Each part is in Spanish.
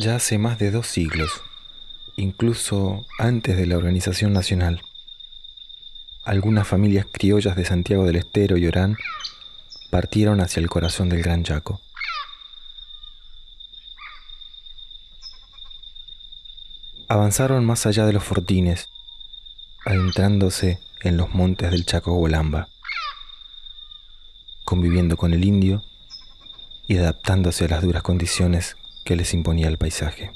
Ya hace más de dos siglos, incluso antes de la organización nacional, algunas familias criollas de Santiago del Estero y Orán partieron hacia el corazón del Gran Chaco. Avanzaron más allá de los fortines, adentrándose en los montes del Chaco Golamba, conviviendo con el indio y adaptándose a las duras condiciones que les imponía el paisaje.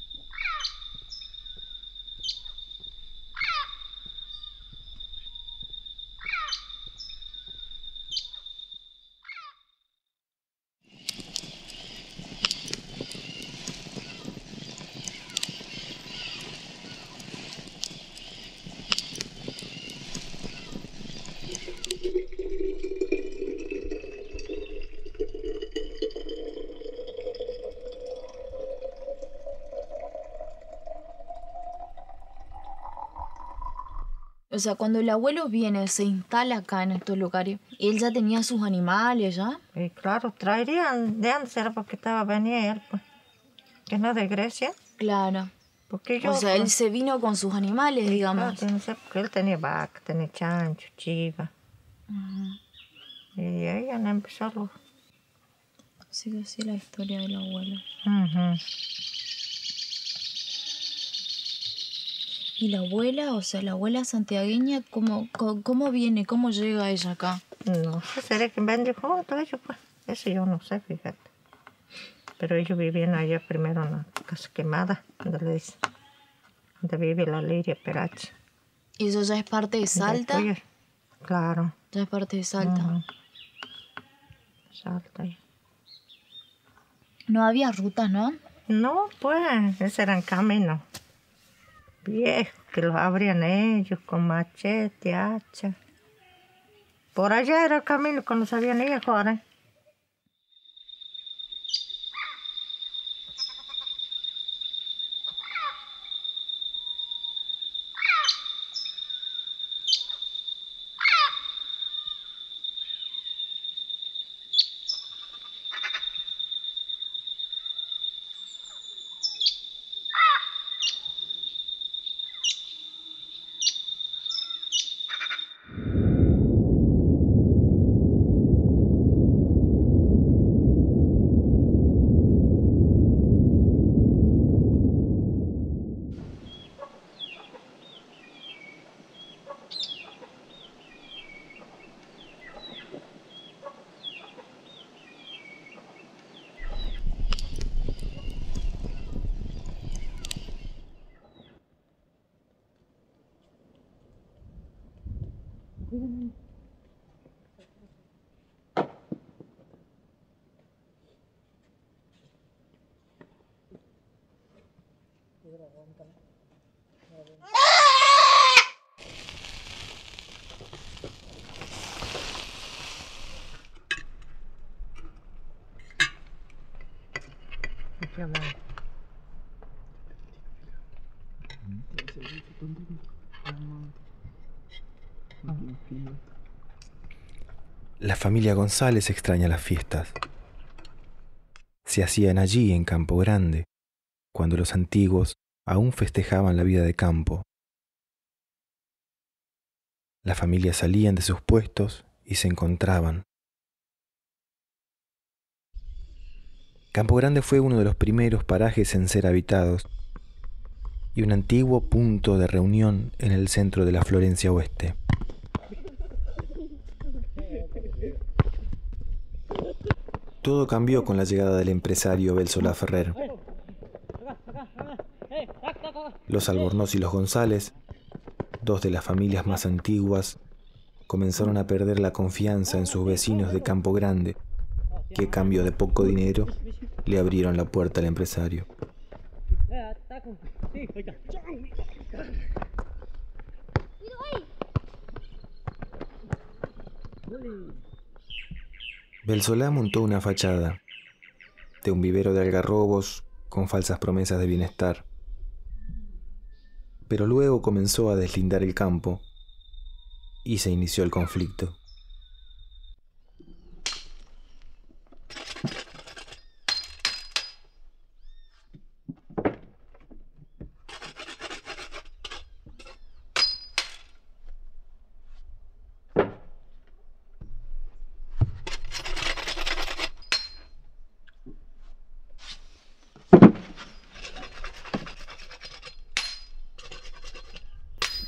O sea, cuando el abuelo viene, se instala acá en estos lugares, él ya tenía sus animales, ¿ya? Y claro, traerían de antes, era porque estaba venía él, pues. Que no de Grecia. Claro. Porque yo. O sea, él se vino con sus animales, digamos. claro, no sé, porque él tenía vaca, tenía chancho, chiva. Y ahí ya empezó lo. Sigue así la historia del abuelo. Ujú. ¿Y la abuela, o sea, la abuela santiagueña, cómo, cómo, cómo viene, cómo llega ella acá? No sé, será que venden juntos ellos, pues. Eso yo no sé, fíjate. Pero ellos vivían allá primero en la casa quemada, donde le dicen. Donde vive la Liria Perache. ¿Y eso ya es parte de Salta? Después, Claro. Ya es parte de Salta. Ujú. Salta. ahí. No había rutas, ¿no? No, pues, esos eran caminos viejos que los abrían ellos con machete, hacha. Por allá era el camino cuando sabían ellos ahora. La familia González extraña las fiestas. Se hacían allí en Campo Grande, cuando los antiguos aún festejaban la vida de campo. Las familias salían de sus puestos y se encontraban. Campo Grande fue uno de los primeros parajes en ser habitados y un antiguo punto de reunión en el centro de la Florencia Oeste. Todo cambió con la llegada del empresario Belsolá Ferrer. Los Albornoz y los González, dos de las familias más antiguas, comenzaron a perder la confianza en sus vecinos de Campo Grande, que a cambio de poco dinero le abrieron la puerta al empresario. Belsolá montó una fachada de un vivero de algarrobos con falsas promesas de bienestar. Pero luego comenzó a deslindar el campo y se inició el conflicto.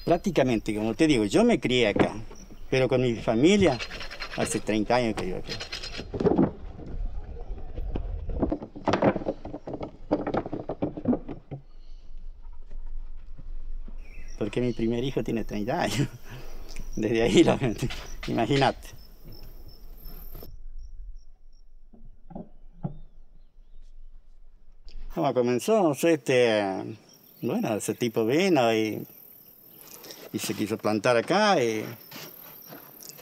Prácticamente, como te digo, yo me crié acá, pero con mi familia hace 30 años que vivo aquí. Porque mi primer hijo tiene 30 años. Desde ahí, la gente, imagínate. ¿Cómo comenzó? Este, bueno, ese tipo vino y, y se quiso plantar acá,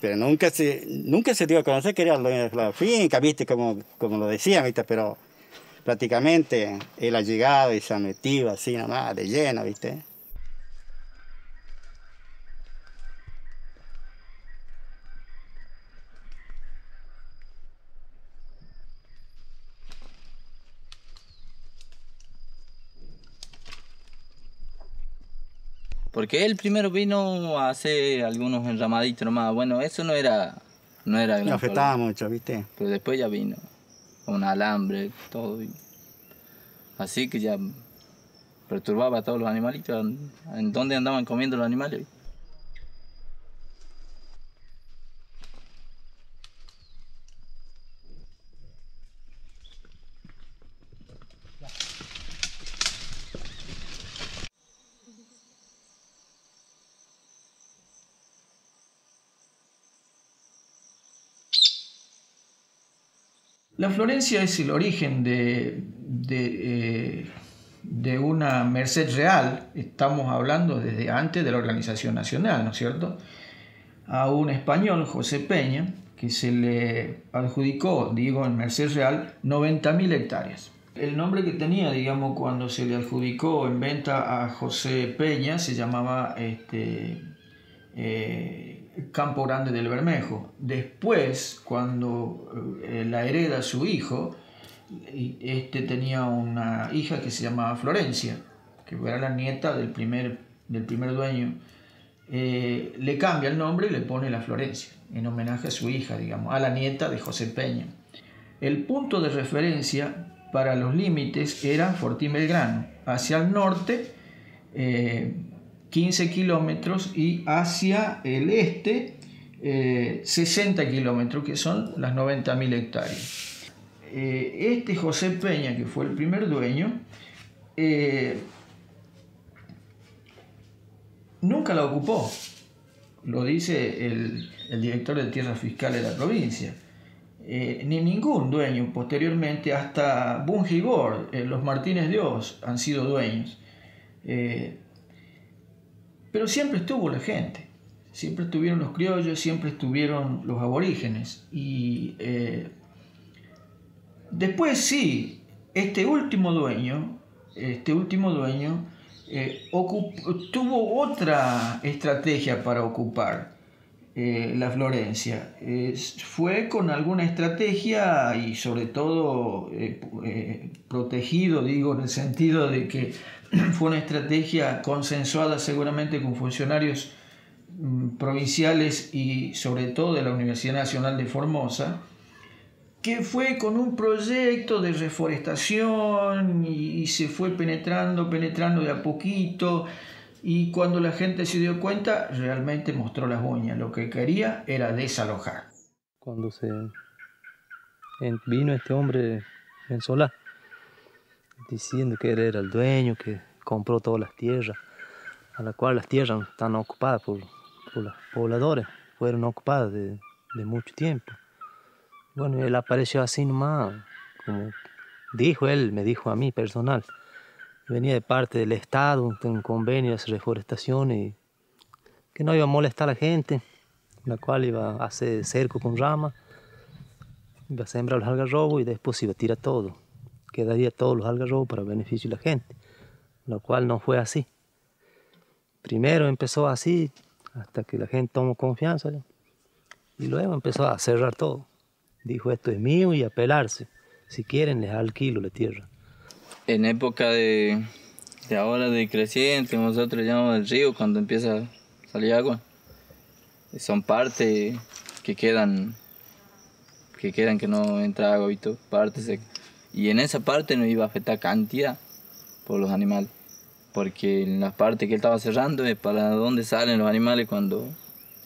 pero nunca se, nunca se dio a conocer que era la finca, viste, como, como lo decía, viste, pero prácticamente él ha llegado y se ha metido así nomás, de lleno, viste. Porque él primero vino a hacer algunos enramaditos nomás. Bueno, eso no era. No era No afectaba mucho, ¿viste? Pero después ya vino. Un alambre, todo. Así que ya perturbaba a todos los animalitos. ¿En dónde andaban comiendo los animales? La Florencia es el origen de, de, eh, una Merced Real, estamos hablando desde antes de la Organización Nacional, ¿no es cierto? A un español, José Peña, que se le adjudicó, digo, en Merced Real, 90.000 hectáreas. El nombre que tenía, digamos, cuando se le adjudicó en venta a José Peña se llamaba este, eh, Campo Grande del Bermejo. Después, cuando eh, la hereda su hijo, este tenía una hija que se llamaba Florencia, que era la nieta del primer, del primer dueño, eh, le cambia el nombre y le pone la Florencia, en homenaje a su hija, digamos, a la nieta de José Peña. El punto de referencia para los límites era Fortín Belgrano, hacia el norte, eh, 15 kilómetros y hacia el este 60 eh, kilómetros, que son las 90.000 hectáreas. Eh, este José Peña, que fue el primer dueño, eh, nunca la ocupó, lo dice el, director de tierras fiscales de la provincia. ni ningún dueño posteriormente, hasta Bungibor, los Martínez Dios han sido dueños. Pero siempre estuvo la gente, siempre estuvieron los criollos, siempre estuvieron los aborígenes. Y eh, después sí, este último dueño, este último dueño eh, tuvo otra estrategia para ocupar eh, la Florencia. fue con alguna estrategia y sobre todo protegido, digo, en el sentido de que fue una estrategia consensuada seguramente con funcionarios mm, provinciales y sobre todo de la Universidad Nacional de Formosa, que fue con un proyecto de reforestación y, se fue penetrando, penetrando de a poquito y cuando la gente se dio cuenta realmente mostró las uñas, lo que quería era desalojar. Cuando se vino este hombre en Solá, diciendo que él era el dueño, que compró todas las tierras, a la cual las tierras están ocupadas por, los pobladores, fueron ocupadas de, mucho tiempo. Bueno, él apareció así nomás, como dijo él, me dijo a mí personal, venía de parte del Estado, un convenio de reforestación y que no iba a molestar a la gente, la cual iba a hacer cerco con rama, iba a sembrar los algarrobos y después iba a tirar todo quedaría todos los algarrobos para beneficio de la gente, lo cual no fue así. Primero empezó así, hasta que la gente tomó confianza, y luego empezó a cerrar todo. Dijo, esto es mío y a pelarse. Si quieren, les alquilo la tierra. En época de, de ahora de creciente, nosotros llamamos el río cuando empieza a salir agua. Son partes que quedan que quedan que no entra agua y partes y en esa parte no iba a afectar cantidad por los animales. porque en la parte que él estaba cerrando es para dónde salen los animales cuando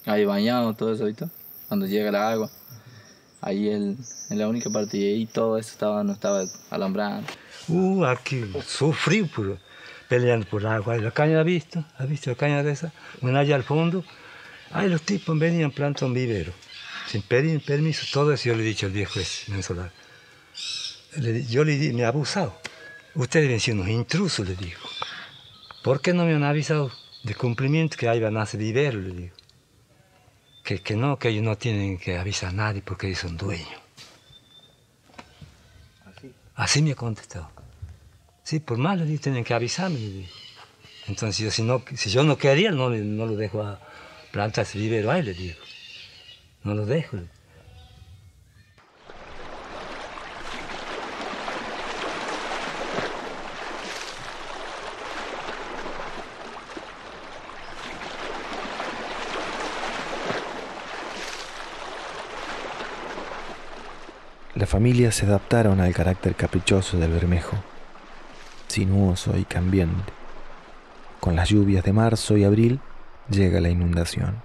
hay bañado, todo eso, ¿viste? cuando llega el agua. Ahí en la única parte, y ahí todo eso estaba, no estaba alambrando. Uh, aquí sufrí por, peleando por agua. La caña, ¿ha visto? ¿Ha visto la caña de esa? Una allá al fondo. Ahí los tipos venían plantando un vivero. Sin pedir permiso, todo eso yo le he dicho al viejo ese, venezolano. Le- yo le di, me ha abusado. Ustedes ven siendo unos intrusos, le digo. ¿Por qué no me han avisado de cumplimiento que ahí van a hacer vivero? Le digo. Que, que no, que ellos no tienen que avisar a nadie porque ellos son dueños. Así me ha contestado. Sí, por más le digo, tienen que avisarme. Entonces, si, yo no quería, no, lo dejo a plantar ese vivero ahí, le digo. No lo dejo. Las familias se adaptaron al carácter caprichoso del Bermejo, sinuoso y cambiante. Con las lluvias de marzo y abril llega la inundación.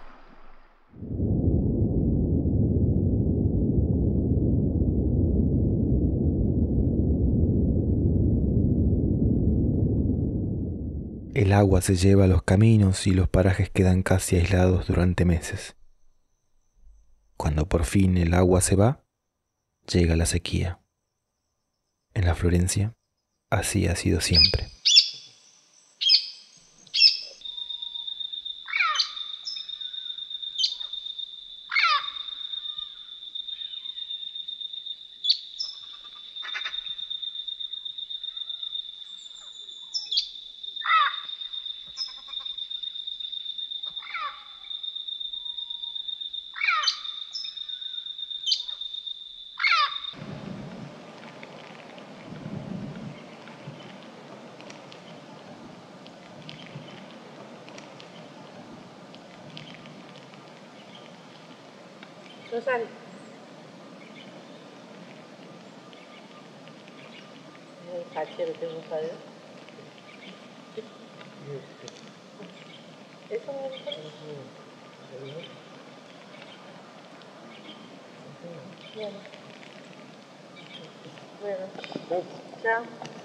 El agua se lleva a los caminos y los parajes quedan casi aislados durante meses. Cuando por fin el agua se va, llega la sequía. En la Florencia, así ha sido siempre. Rosario. Un cachero que Rosario. Eso me gusta. Bueno. Bueno. Chao.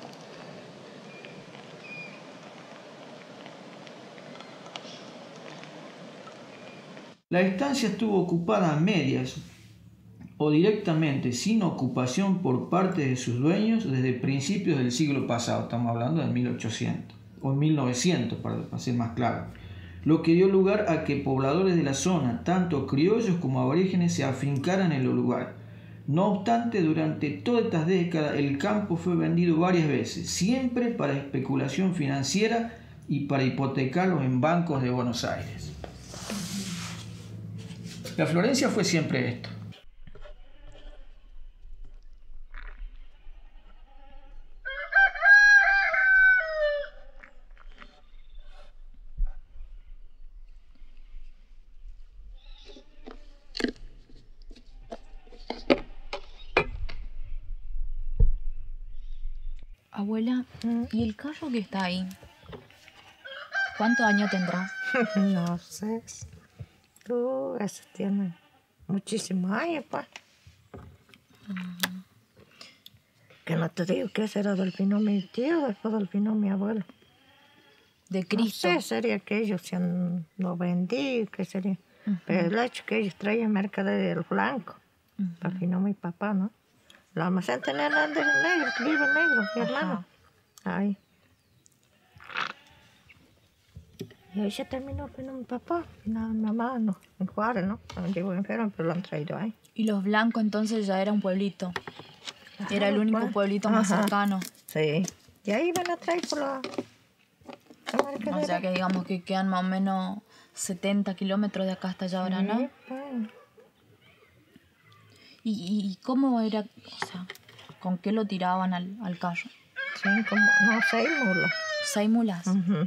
La estancia estuvo ocupada a medias o directamente sin ocupación por parte de sus dueños desde principios del siglo pasado, estamos hablando de 1800 o 1900 para ser más claro, lo que dio lugar a que pobladores de la zona, tanto criollos como aborígenes, se afincaran en el lugar. No obstante, durante todas estas décadas el campo fue vendido varias veces, siempre para especulación financiera y para hipotecarlo en bancos de Buenos Aires. La Florencia fue siempre esto. Abuela, ¿y el carro que está ahí? ¿Cuántos años tendrá? No sé. Tú, eso tiene muchísimos años, pues. Que no te digo que ese era Delfino mi tío, después Delfino mi abuelo. De No Cristo. sé, sería que ellos se han lo vendido, que sería. Pero el hecho que ellos traían mercadería del blanco, Delfino mi papá, ¿no? El almacén tenía el negro, negro, mi hermano. Ahí. Y ahí se terminó vino mi papá, mi mamá, no, en Juárez, ¿no? Llegó enfermo, pero lo han traído ahí. Y los blancos entonces ya era un pueblito. Era el único pues. pueblito más Ajá. cercano. Sí. Y ahí van a traer por la... la O sea que digamos que quedan más o menos 70 kilómetros de acá hasta allá ahora, ¿no? Sí, pues. ¿Y, y- cómo era? O sea, ¿con qué lo tiraban al, al carro? Sí, como, no, seis mulas. ¿Seis mulas? Ujú.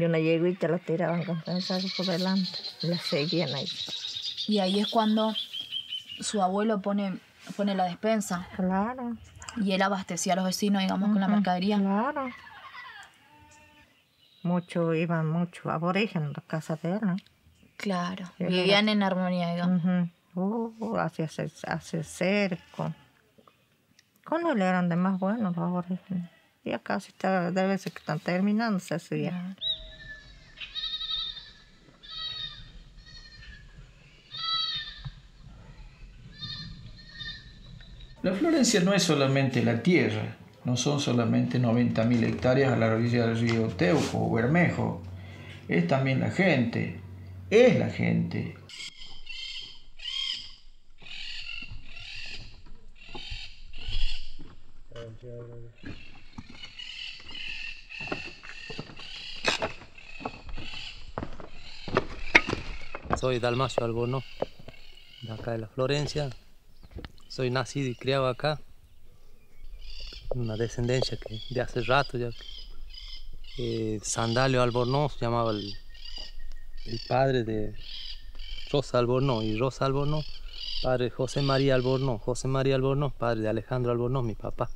Y una yeguita la tiraban con pensar por delante. y La seguían ahí. Y ahí es cuando su abuelo pone, pone la despensa Claro. y él abastecía a los vecinos, digamos, con la mercadería. Claro. mucho, iban mucho aborígenes a la casa de él, ¿no? Claro, vivían en armonía, digamos. Uh, hacia, hacia cerco. Con él eran de más buenos los aborígenes. Ya casi está, debe ser que están terminándose ya. Claro. La Florencia no es solamente la tierra, no son solamente 90.000 hectáreas a la orilla del río Teuco o Bermejo, es también la gente, es la gente. Soy Dalmacio Albornoz, de acá de la Florencia. Soy nacido y criado acá. Una descendencia que de hace rato ya. eh, Sandalio Albornoz llamaba el, padre de Rosa Albornoz y Rosa Albornoz, padre José María Albornoz, José María Albornoz, padre de Alejandro Albornoz, mi papá.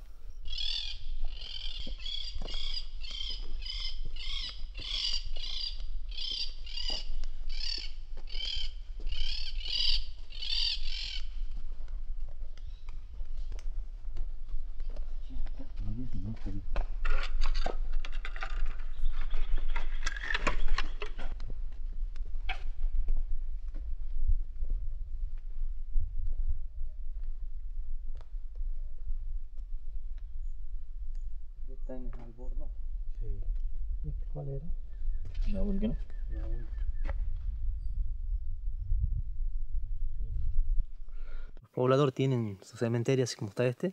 Tienen su cementerio así como está este.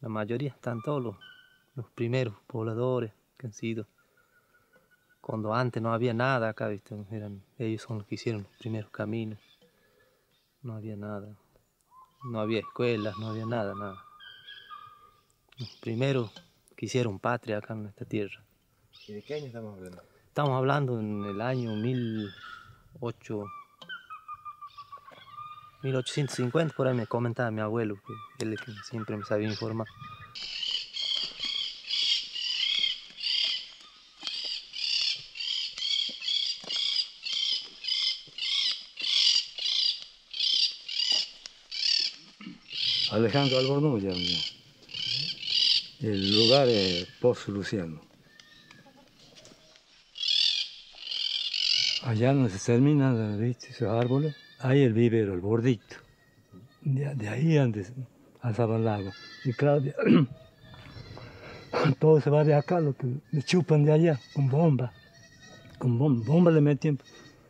La mayoría están todos los, los primeros pobladores que han sido. Cuando antes no había nada acá, ¿viste? Eran, ellos son los que hicieron los primeros caminos. No había nada. No había escuelas, no había nada, nada. Los primeros que hicieron patria acá en esta tierra. ¿Y de qué año estamos hablando? Estamos hablando en el año 1800, 1850, por ahí me comentaba mi abuelo, que él que siempre me sabía informar. Alejandro Albornoz ya. El lugar es Pozo Luciano. Allá donde se terminan, ¿viste? Esos árboles, ahí el vivero, el bordito. De, de ahí antes alzaba el lago. Y claro, todo se va de acá, lo que chupan de allá, con bomba. Con bomba, bomba le meten,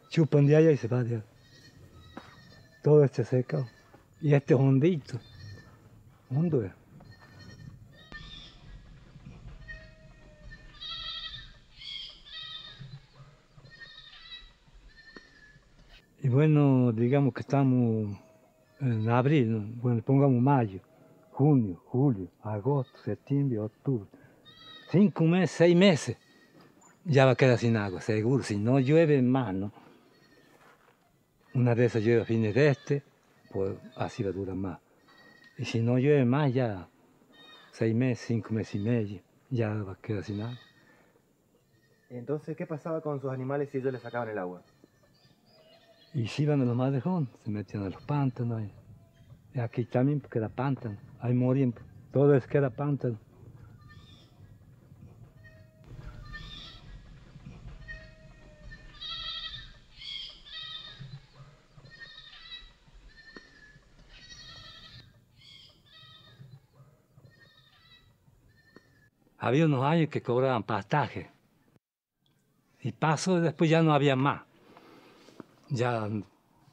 chupan de allá y se va de allá. Todo este secado. Y este hondito. Hondo es. Y bueno, digamos que estamos en abril, ¿no? bueno, pongamos mayo, junio, julio, agosto, septiembre, octubre. Cinco meses, seis meses, ya va a quedar sin agua, seguro. Si no llueve más, ¿no? Una de esas llueve a fines de este, pues así va a durar más. Y si no llueve más, ya seis meses, cinco meses y medio, ya va a quedar sin agua. Entonces, ¿qué pasaba con sus animales si ellos les sacaban el agua? Y se iban a los madejones, se metían a los pantanos. Y, aquí también porque era pántano, ahí morían, todo es que era pántano. Había unos años que cobraban pastaje. Y pasó y después ya no había más ya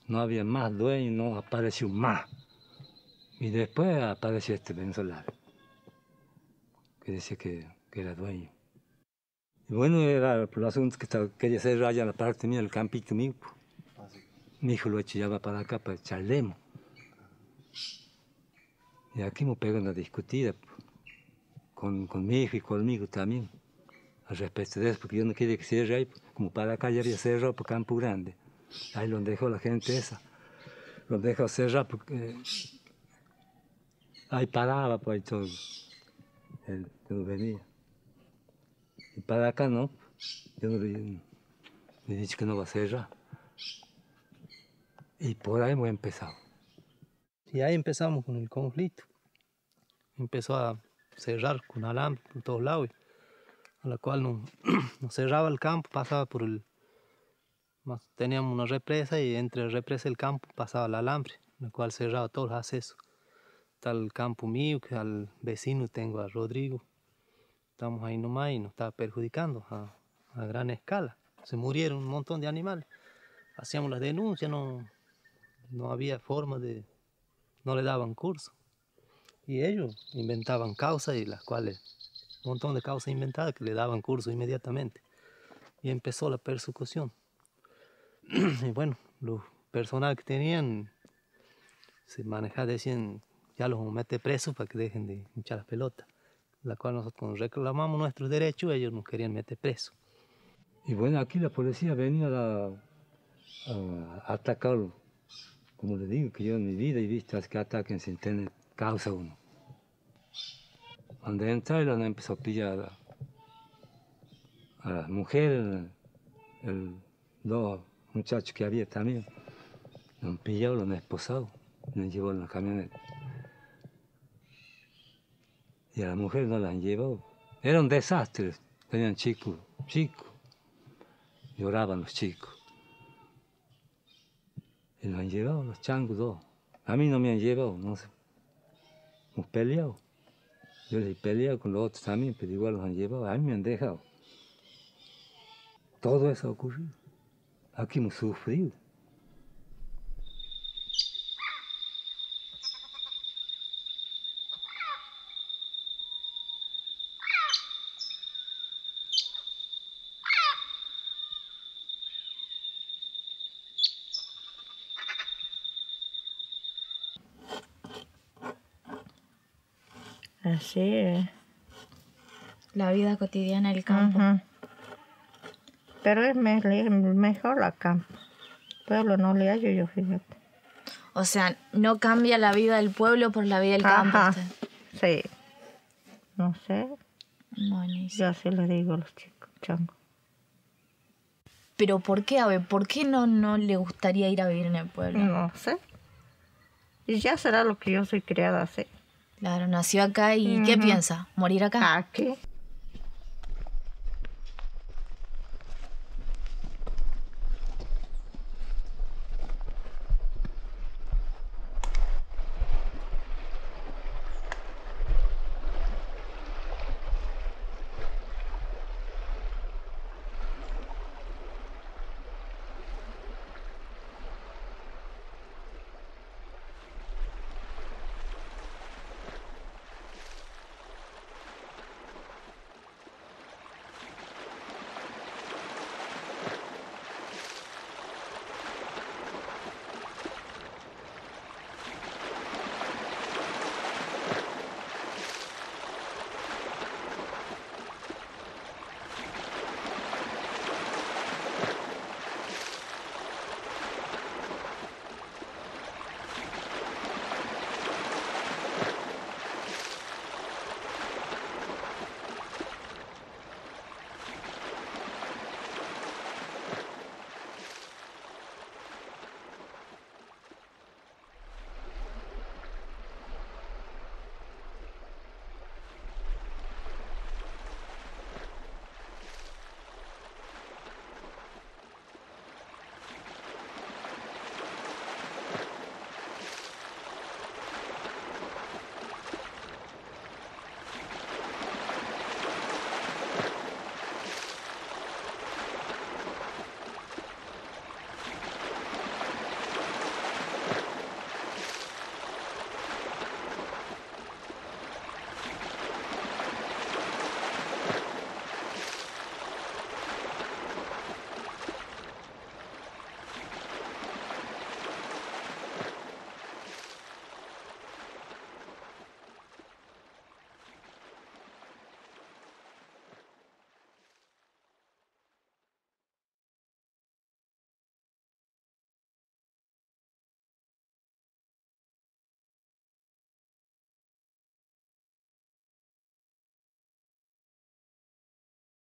no había más dueño, no apareció más. Y después apareció este venezolano, que decía que, que era dueño. Bueno, era por el asunto que estaba, quería hacer raya en la parte mía del campito mío. pues. Mi hijo lo echaba para acá, para Charlemo. Y aquí me pegó una discutida pues, con, con mi hijo y conmigo también, al respecto de eso, porque yo no quería que cierre ahí, pues, como para acá ya había cerrado por Campo Grande. Ahí lo dejó la gente esa. Lo dejó cerrar porque ahí paraba pues ahí todo el no venía. Y para acá no, Yo no le, he dicho que no va a cerrar. Y por ahí hemos empezado. Y ahí empezamos con el conflicto. Empezó a cerrar con alambre por todos lados, a la cual nos, nos cerraba el campo, pasaba por el... Teníamos una represa y entre la represa y el campo pasaba el alambre, la cual cerraba todos los accesos. El campo mío, que al vecino tengo a Rodrigo. Estamos ahí nomás y nos estaba perjudicando a, a gran escala. Se murieron un montón de animales. Hacíamos las denuncias, no, no había forma de... no le daban curso. Y ellos inventaban causas y las cuales, un montón de causas inventadas que le daban curso inmediatamente. Y empezó la persecución. y bueno, los personal que tenían se manejaba, decían, ya los vamos a meter presos para que dejen de hinchar las pelotas. La cual nosotros reclamamos nuestros derechos, ellos nos querían meter presos. Y bueno, aquí la policía venía a, a atacar, como le digo, que yo en mi vida he visto que ataquen sin tener causa uno. Cuando entra, él empezó a pillar a, a las mujeres, el, dos muchachos que había también. Lo han pillado, lo han esposado, lo han llevado en la camioneta. Y a las mujeres no las han llevado. Era un desastre. Tenían chicos, chicos. Lloraban los chicos. Y los han llevado, los changos dos. A mí no me han llevado, no sé. Hemos peleado. Yo les he peleado con los otros también, pero igual los han llevado. A mí me han dejado. Todo eso ha ocurrido. Aquí hemos sufrido. Así es. La vida cotidiana del campo. Ujú. Pero es mejor la campo. Pueblo no le hallo yo, fíjate. O sea, no cambia la vida del pueblo por la vida del campo. Ajá. Sí. No sé. Buenísimo. Yo así le digo a los chicos, changos. Pero ¿por qué, a ver, por qué no, no le gustaría ir a vivir en el pueblo? No sé. Y ya será lo que yo soy criada así. Claro, nació acá y ¿qué piensa? ¿Morir acá? Aquí.